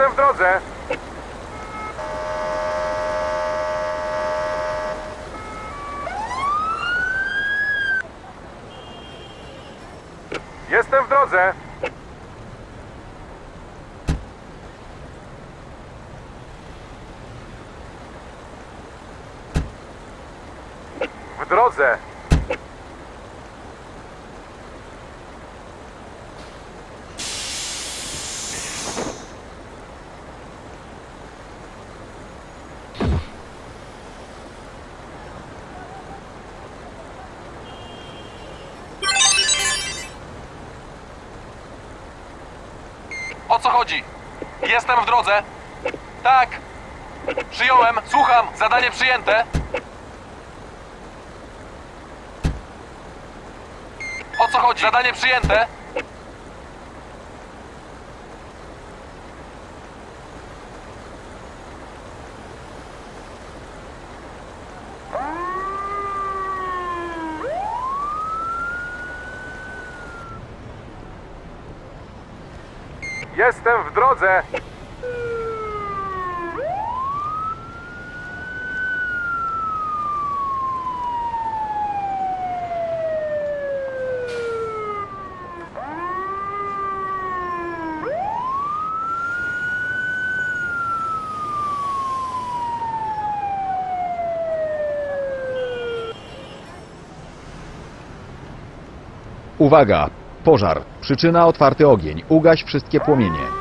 Jestem w drodze. Jestem w drodze. W drodze. O co chodzi? Jestem w drodze. Tak. Przyjąłem, słucham. Zadanie przyjęte. O co chodzi? Zadanie przyjęte. Jestem w drodze. Uwaga! Pożar. Przyczyna otwarty ogień. Ugaś wszystkie płomienie.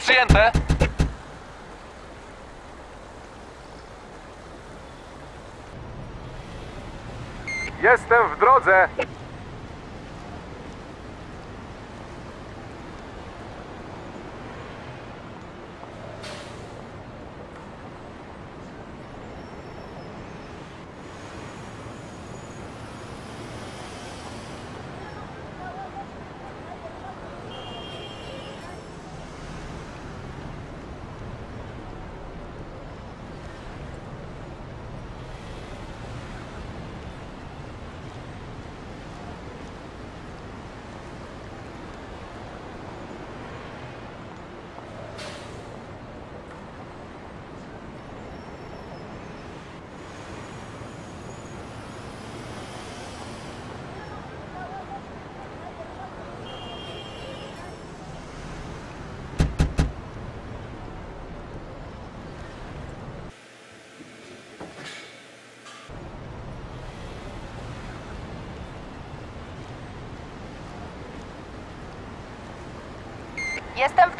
Przyjęte. Jestem w drodze.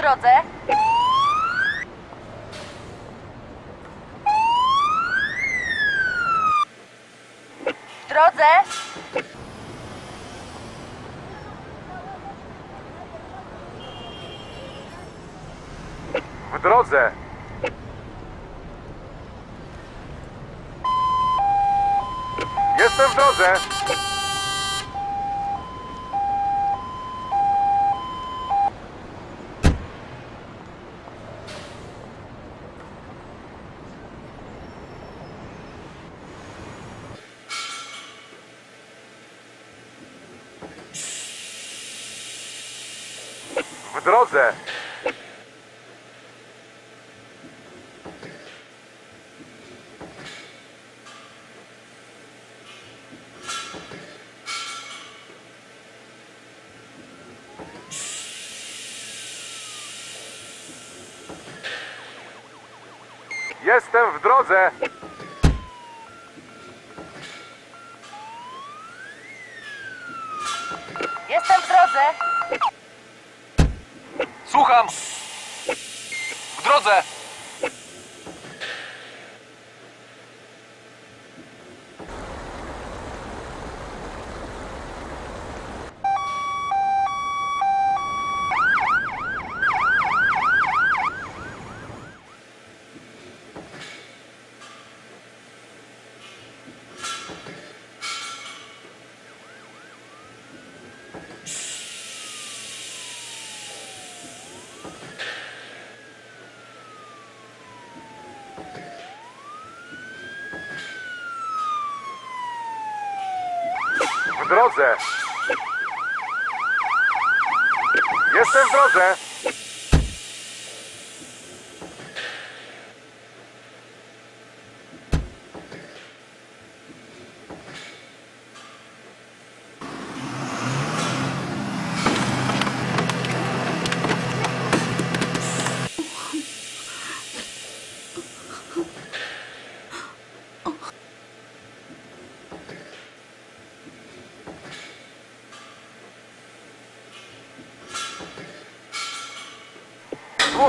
Drodze. W drodze. W drodze. Jestem w drodze. W drodze. Jestem w drodze. Jestem w drodze. Słucham! W drodze! W drodze. Jestem w drodze.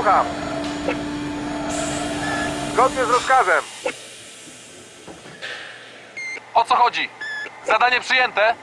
Słucham. Zgodnie z rozkazem. O co chodzi? Zadanie przyjęte?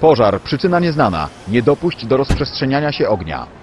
Pożar, przyczyna nieznana. Nie dopuść do rozprzestrzeniania się ognia.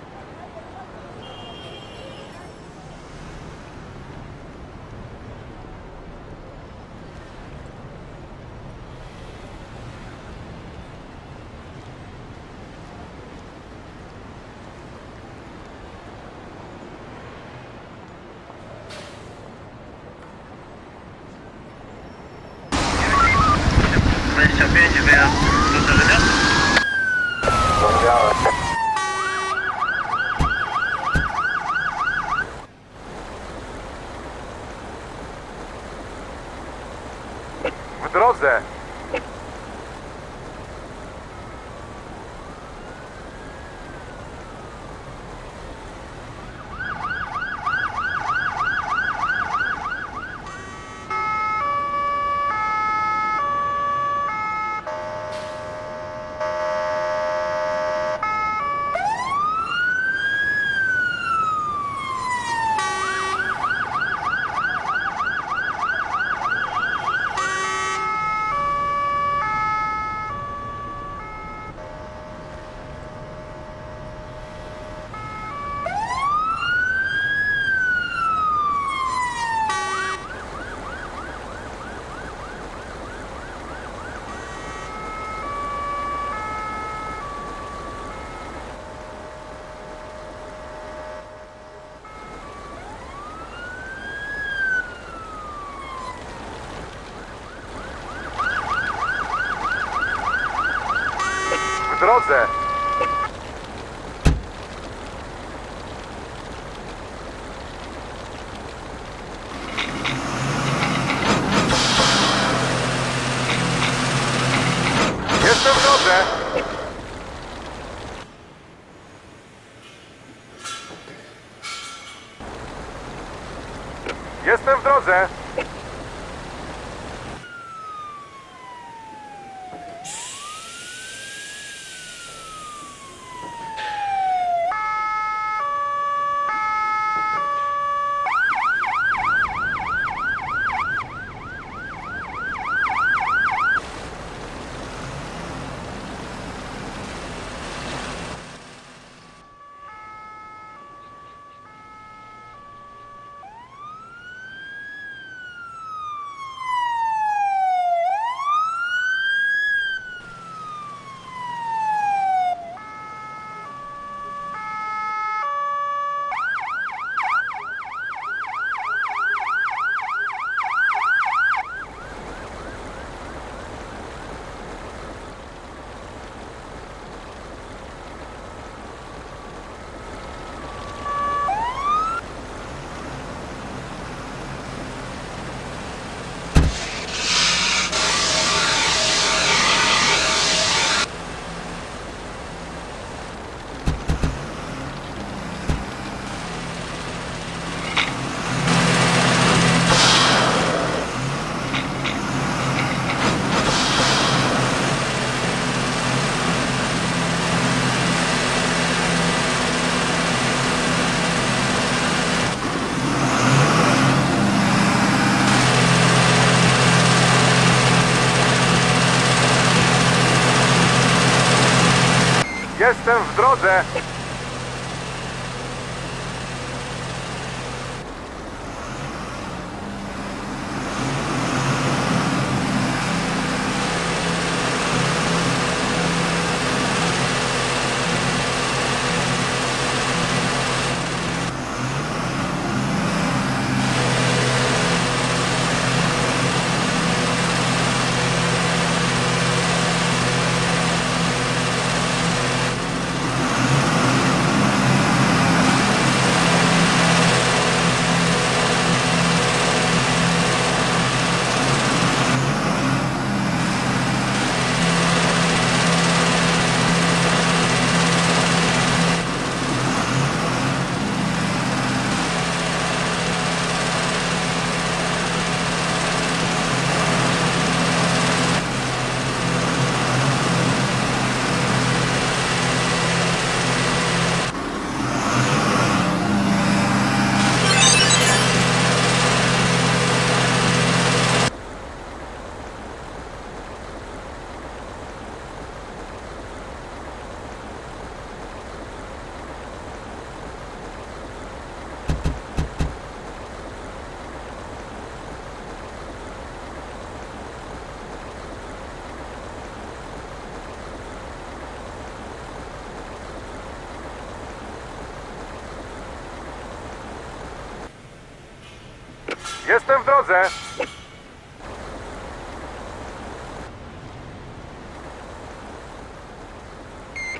W drodze. Jestem w drodze!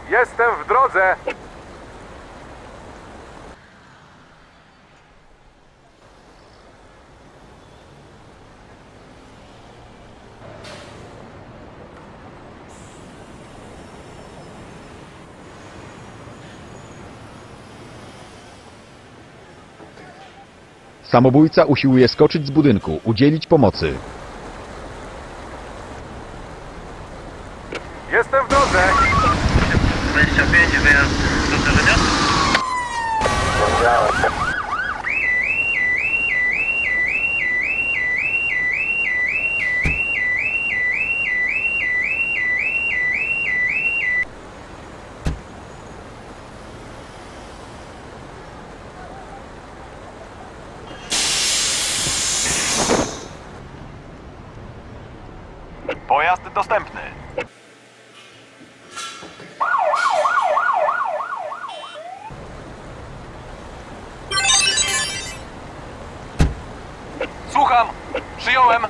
Jestem w drodze! Samobójca usiłuje skoczyć z budynku, udzielić pomocy. Jestem w drodze. 25, wyjazd do zdarzenia. Pojazd dostępny. Słucham. Przyjąłem.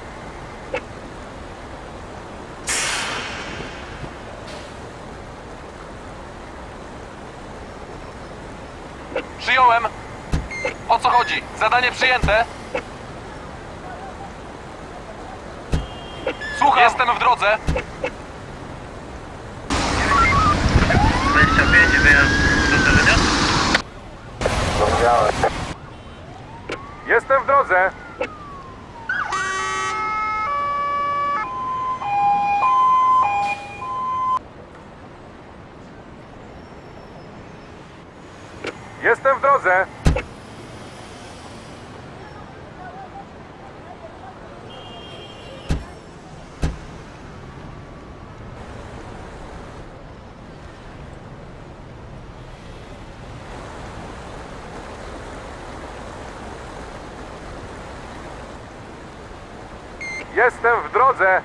Przyjąłem. O co chodzi? Zadanie przyjęte. Słucham. Jestem w drodze. 25, wyjazd do. Jestem w drodze. Jestem w drodze. Jestem w drodze.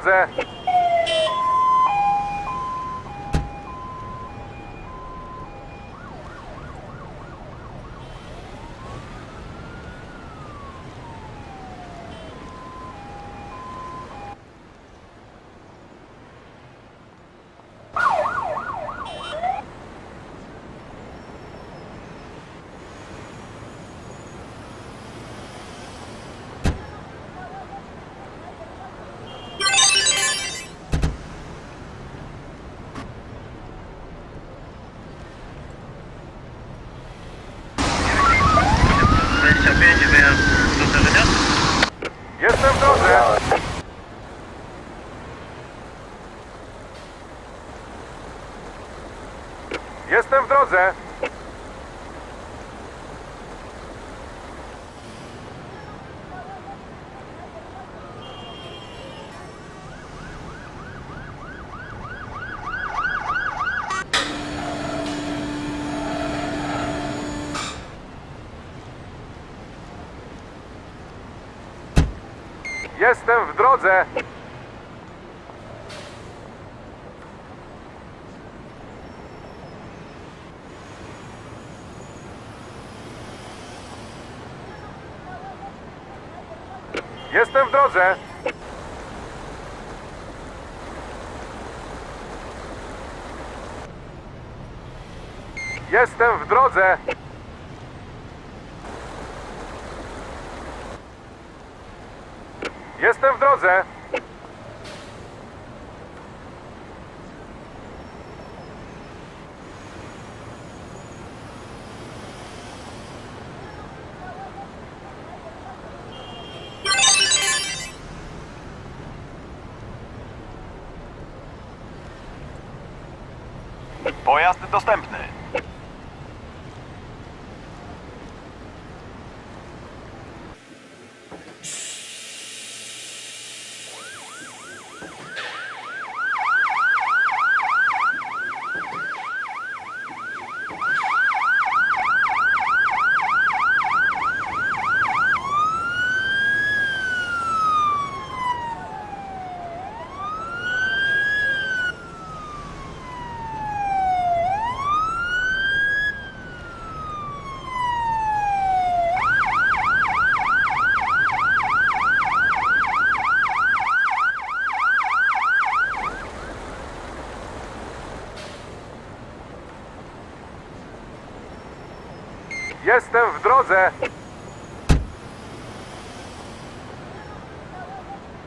ぜ。Drodze. Jestem w drodze. Jestem w drodze. Jestem w drodze. Jestem w drodze. Pojazd dostępny. Jestem w drodze.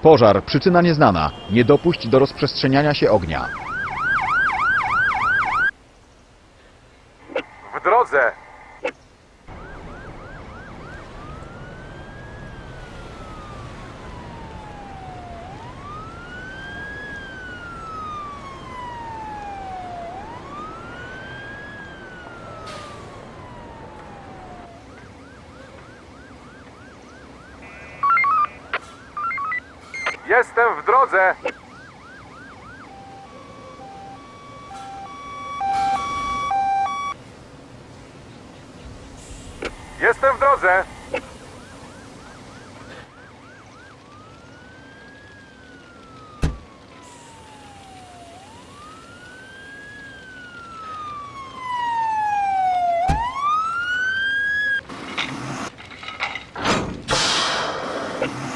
Pożar, przyczyna nieznana. Nie dopuść do rozprzestrzeniania się ognia. W drodze. Jestem w drodze. Jestem w drodze.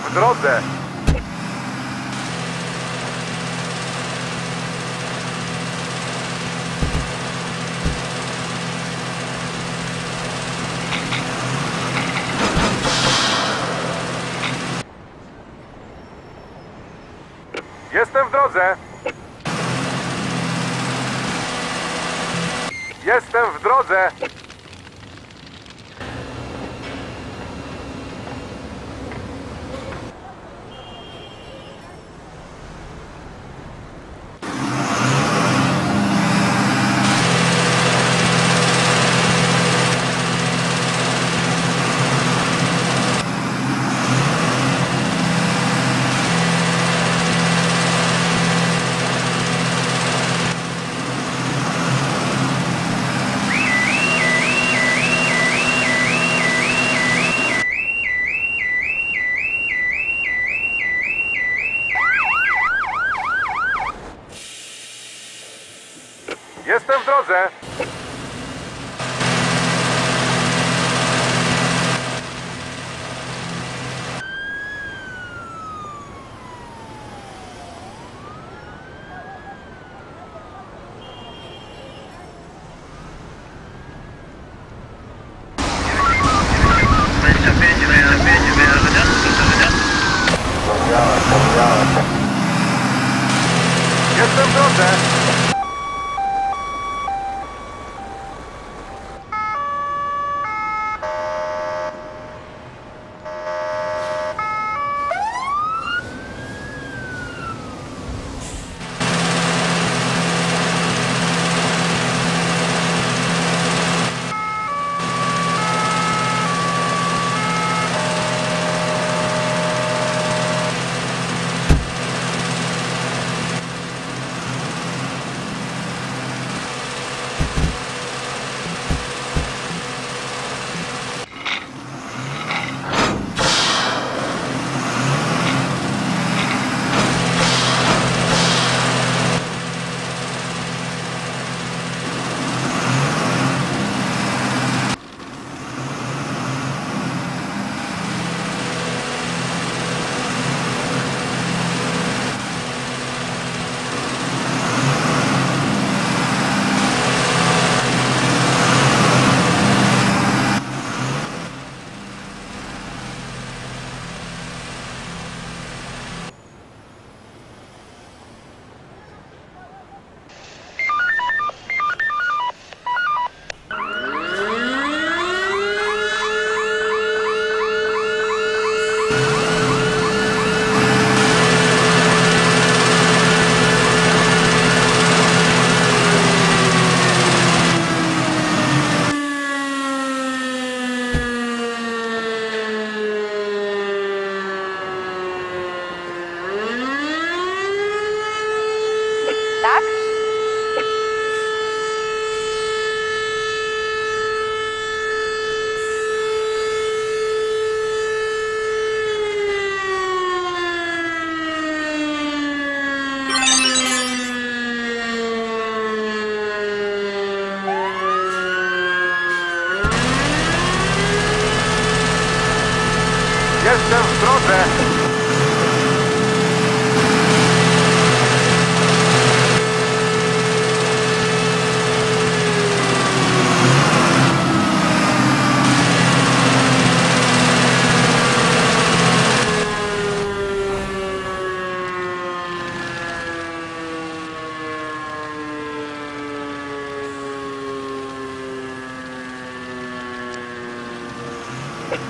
W drodze. Jestem w drodze. Jestem w drodze.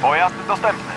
Pojazd dostępny.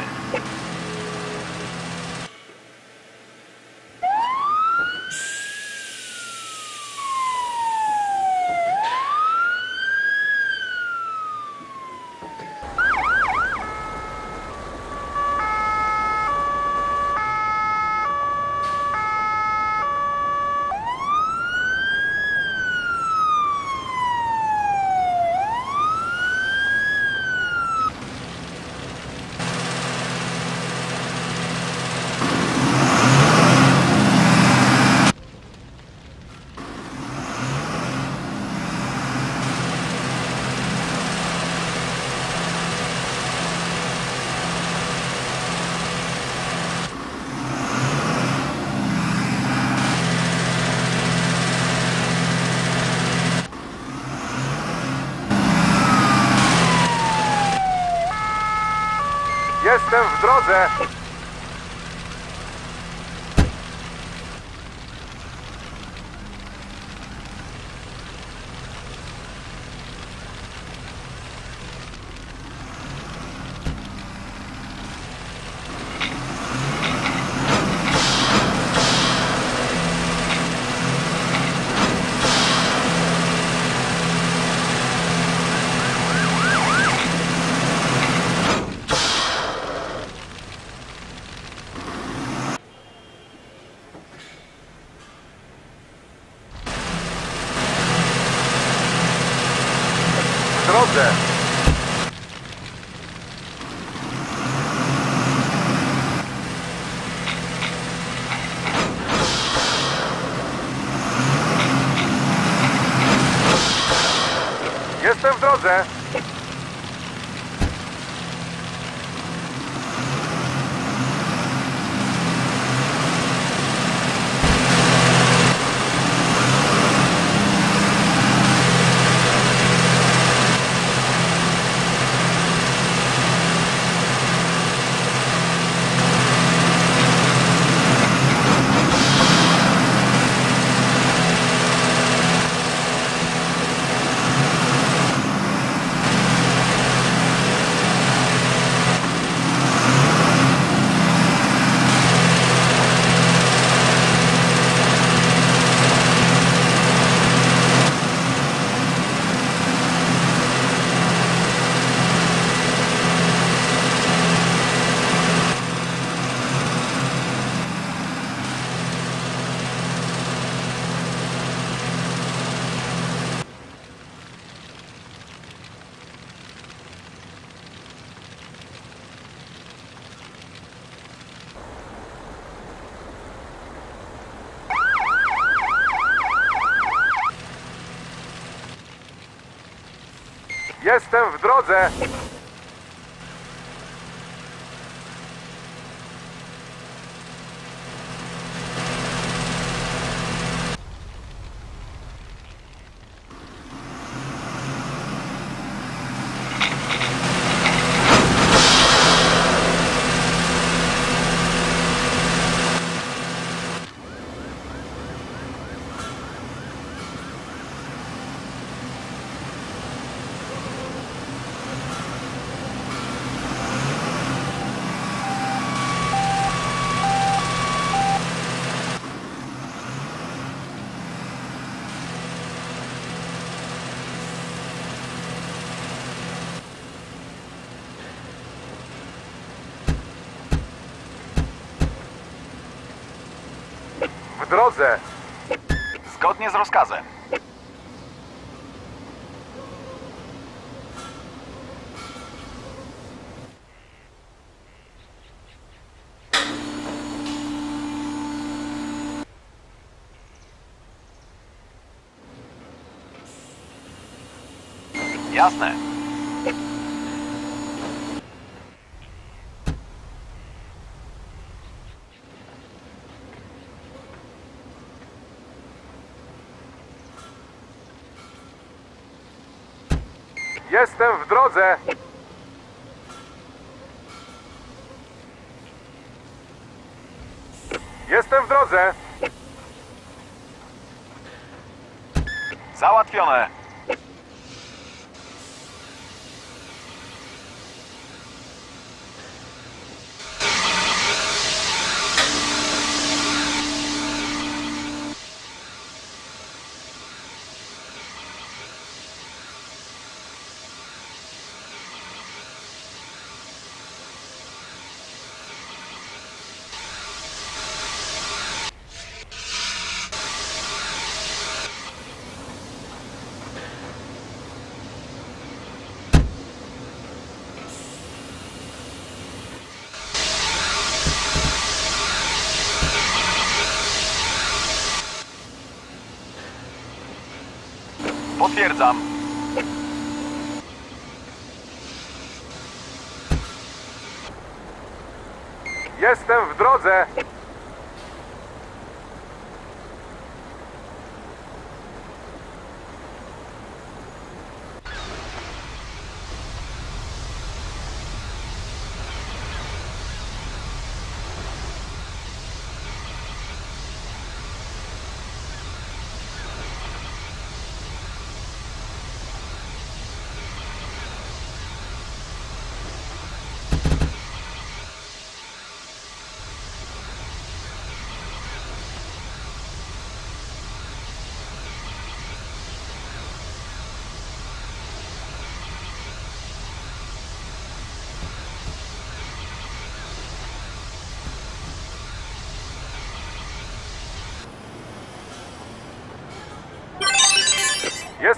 Jestem drodze. Jestem w drodze. Jestem w drodze. Drodze. Zgodnie z rozkazem. Jasne. Jestem w drodze. Jestem w drodze. Potwierdzam. Jestem w drodze.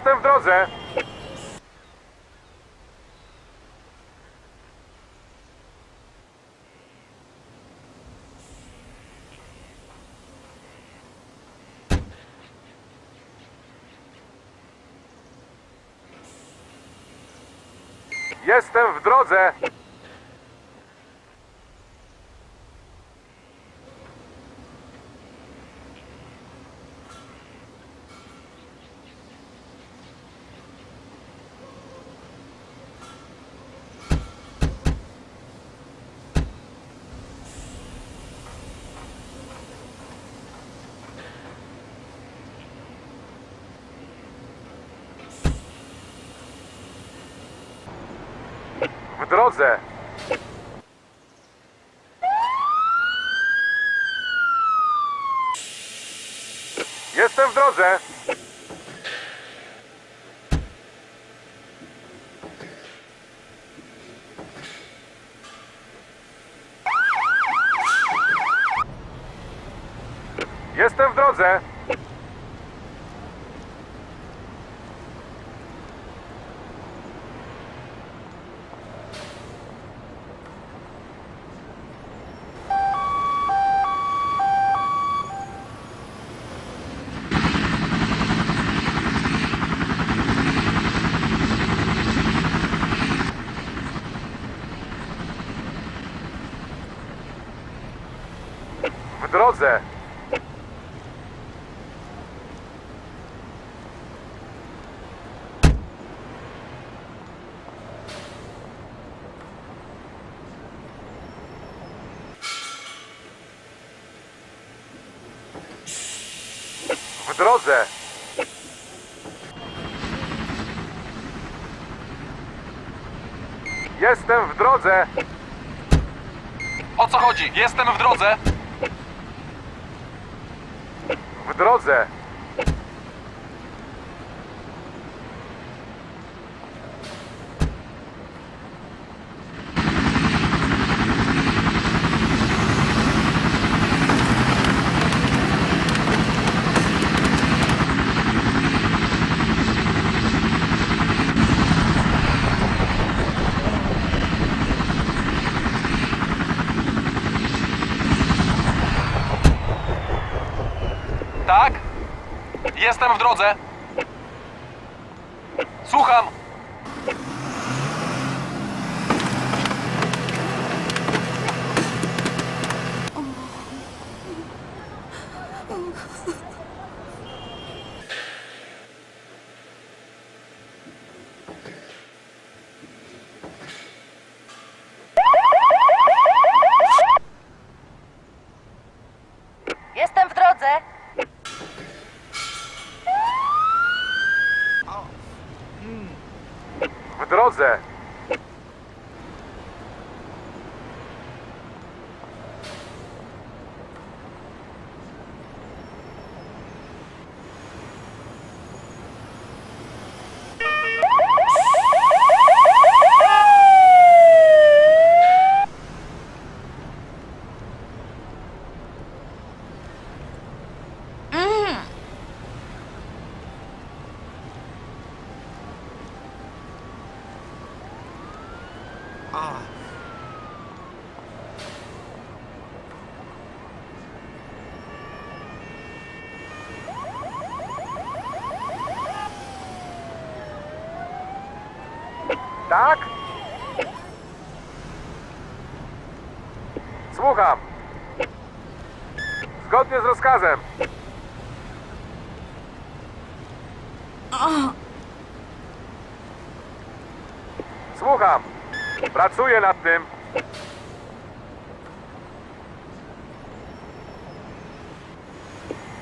Jestem w drodze. Jestem w drodze. W drodze. Jestem w drodze. Jestem w drodze. W drodze. W drodze. Jestem w drodze. O co chodzi? Jestem w drodze. W drodze. Tak? Jestem Tak? Słucham. Zgodnie z rozkazem. Słucham. Pracuję nad tym.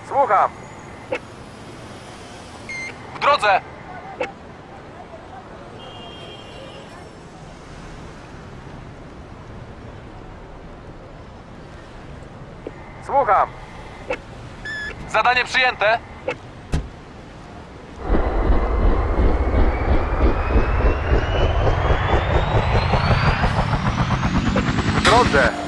Słucham. W drodze! Słucham. Zadanie przyjęte! W drodze.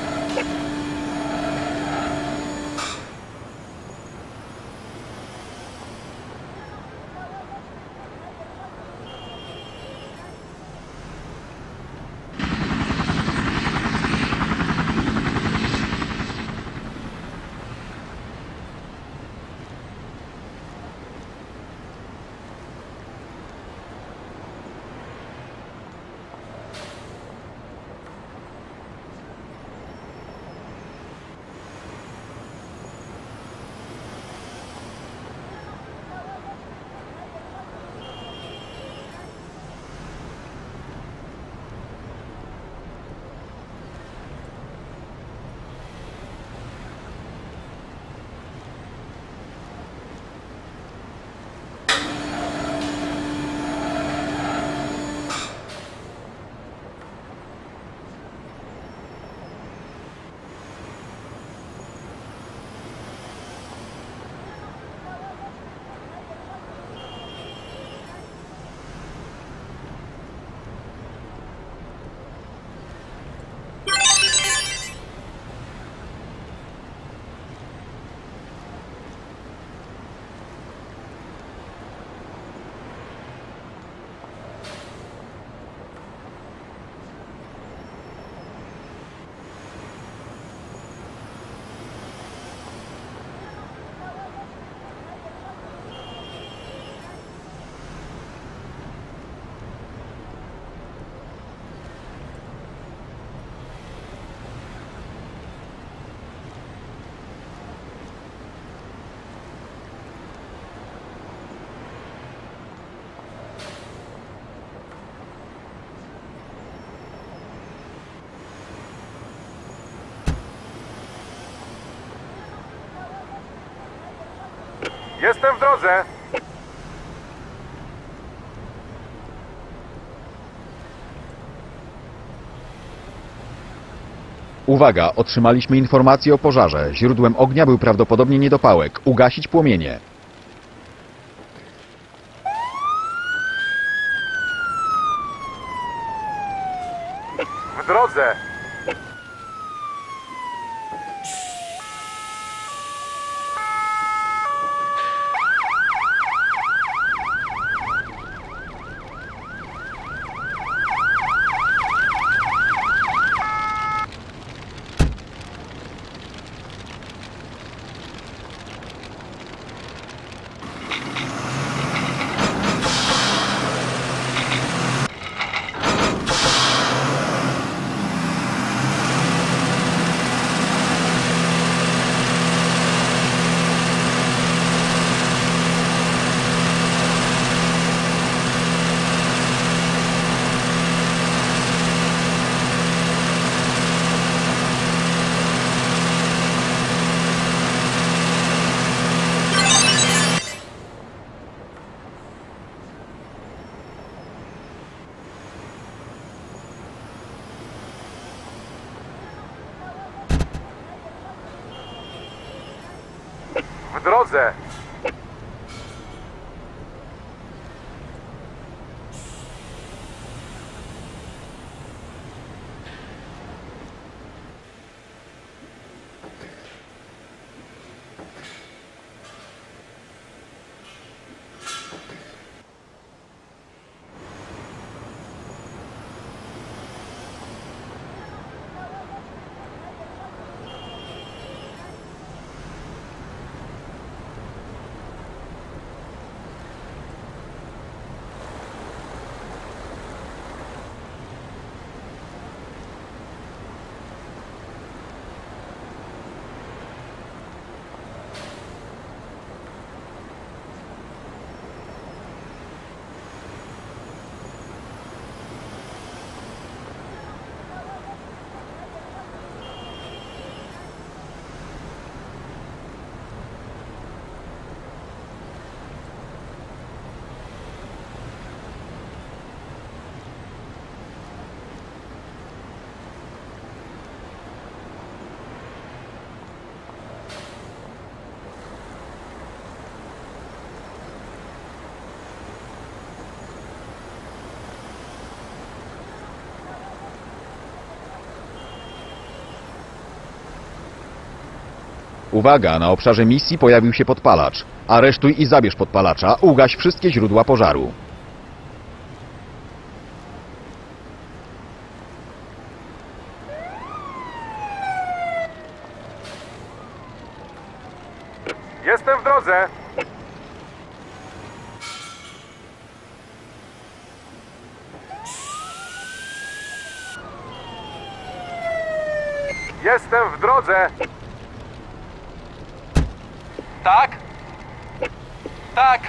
Jestem w drodze. Uwaga, otrzymaliśmy informację o pożarze. Źródłem ognia był prawdopodobnie niedopałek. Ugasić płomienie. W drodze. W drodze. Uwaga, na obszarze misji pojawił się podpalacz. Aresztuj i zabierz podpalacza, ugaś wszystkie źródła pożaru. Jestem w drodze. Jestem w drodze. Tak? Tak.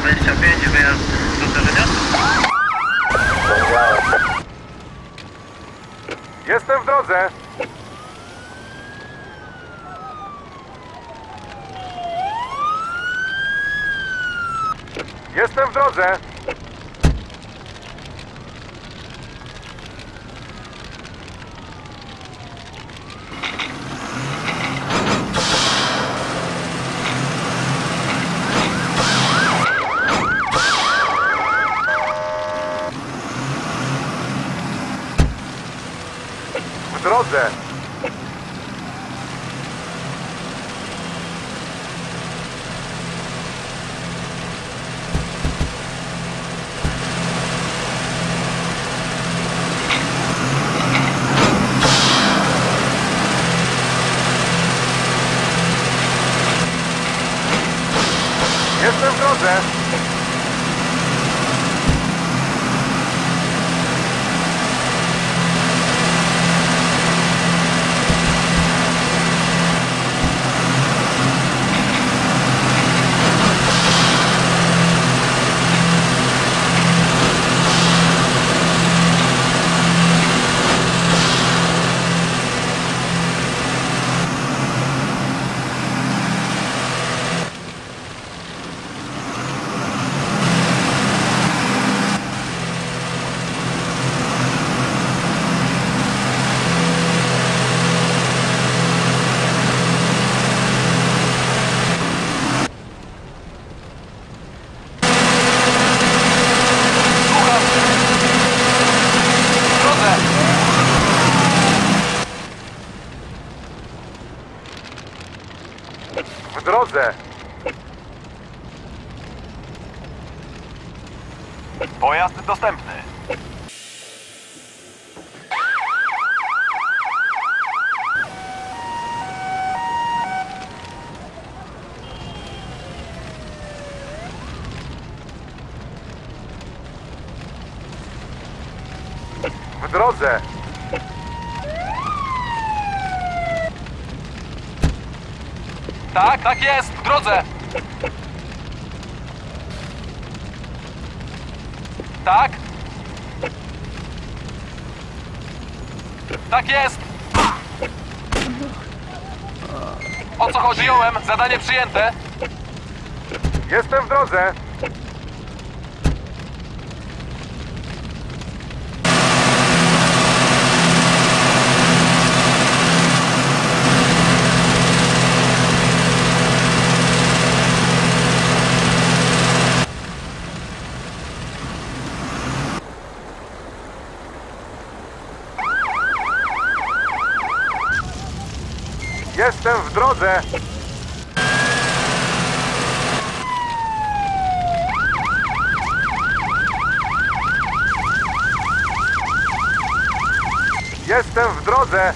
Dwadzieścia pięć, wyjazd do zdarzenia. Jestem w drodze. Jestem w drodze. W drodze. Drodze. Tak. Tak jest. O co chodzi? Jąłem. Zadanie przyjęte. Jestem w drodze. Jestem w drodze. Jestem w drodze.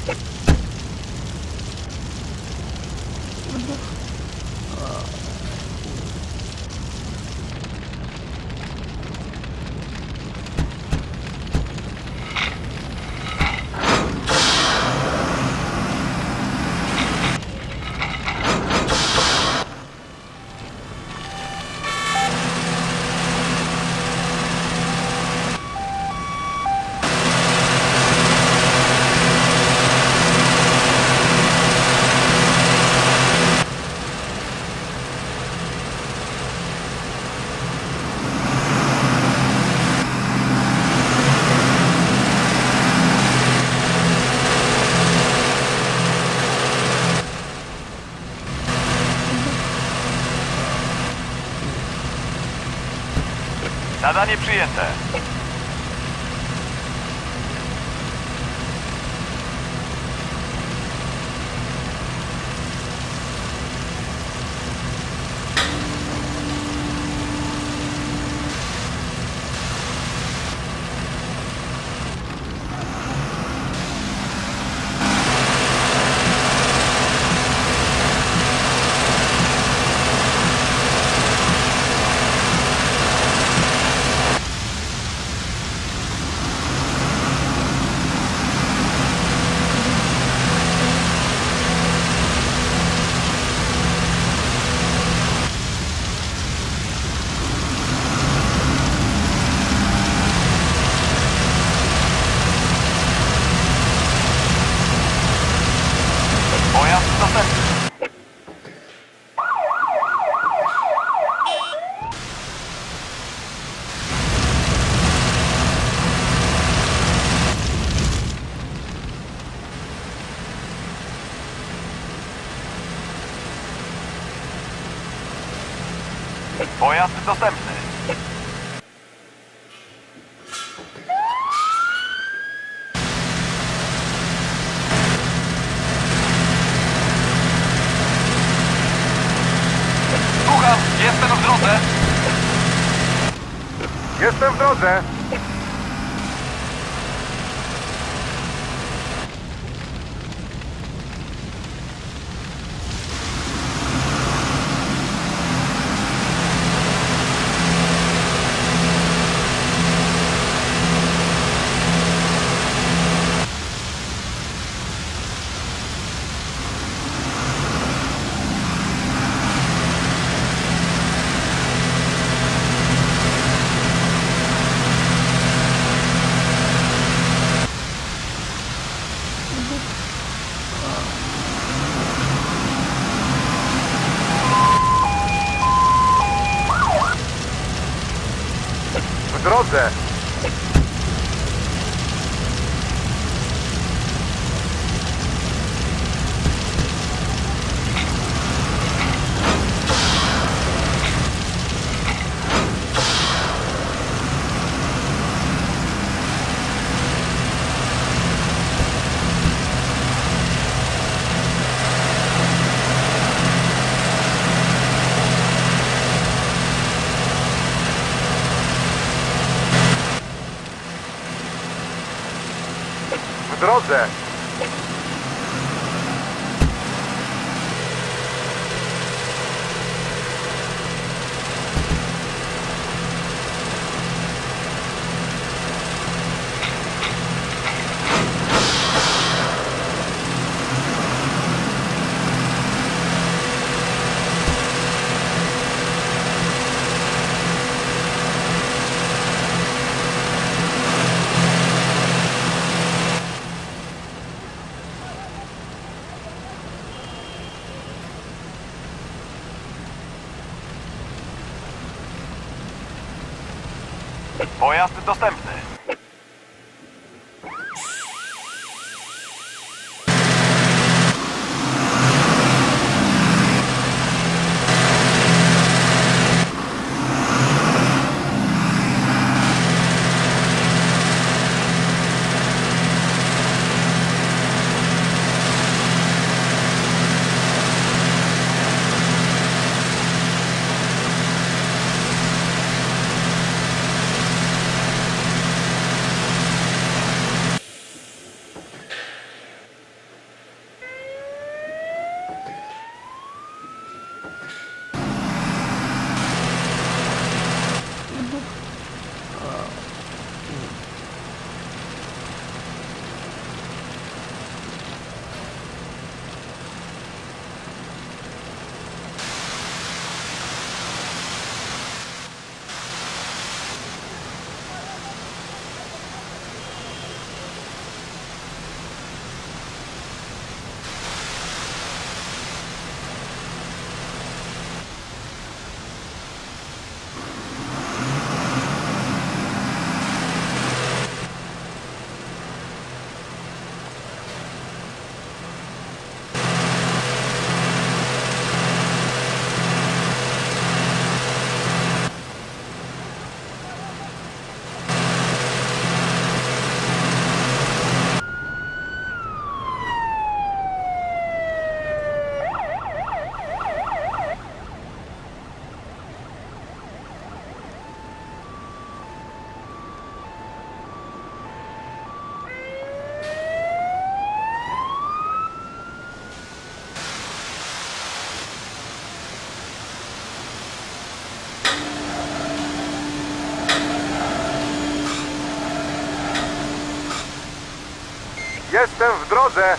Jestem w drodze.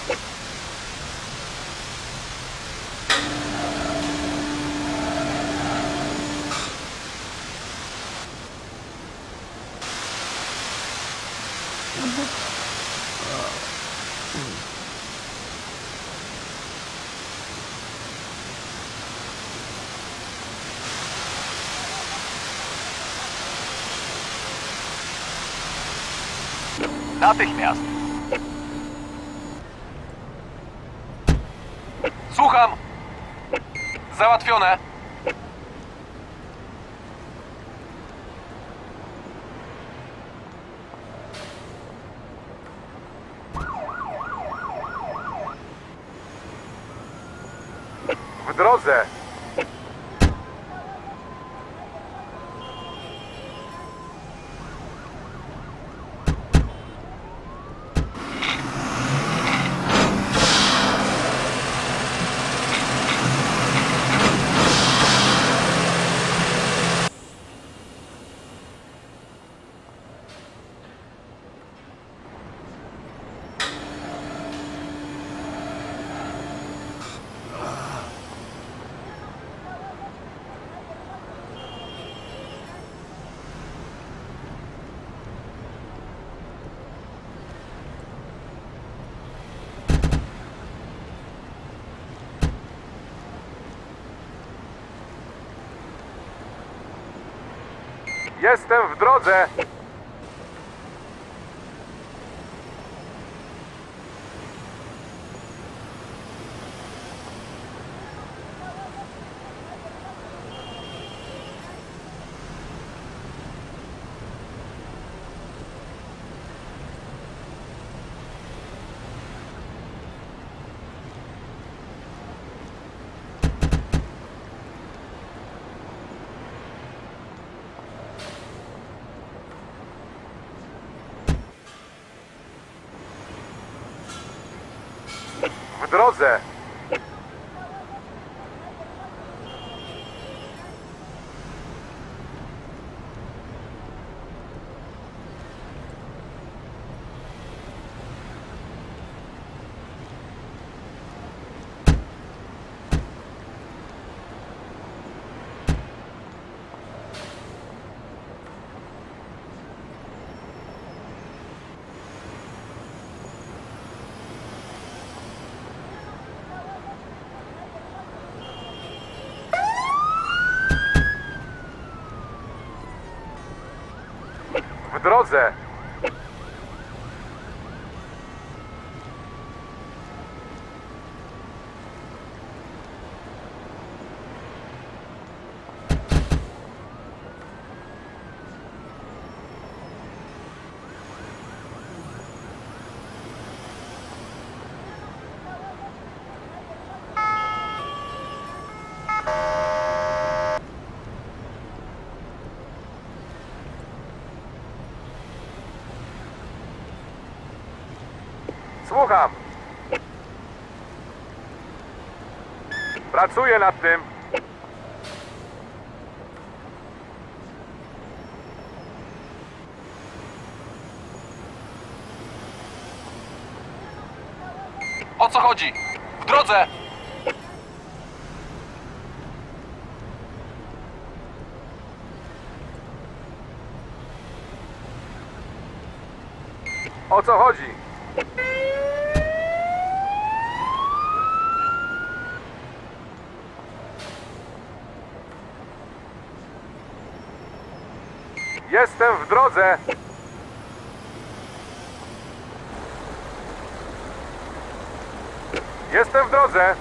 Natychmiast. Słucham. Załatwione. W drodze. Jestem w drodze. W drodze. W drodze. Słucham. Pracuję nad tym. O co chodzi? W drodze. O co chodzi? Jestem w drodze. Jestem w drodze.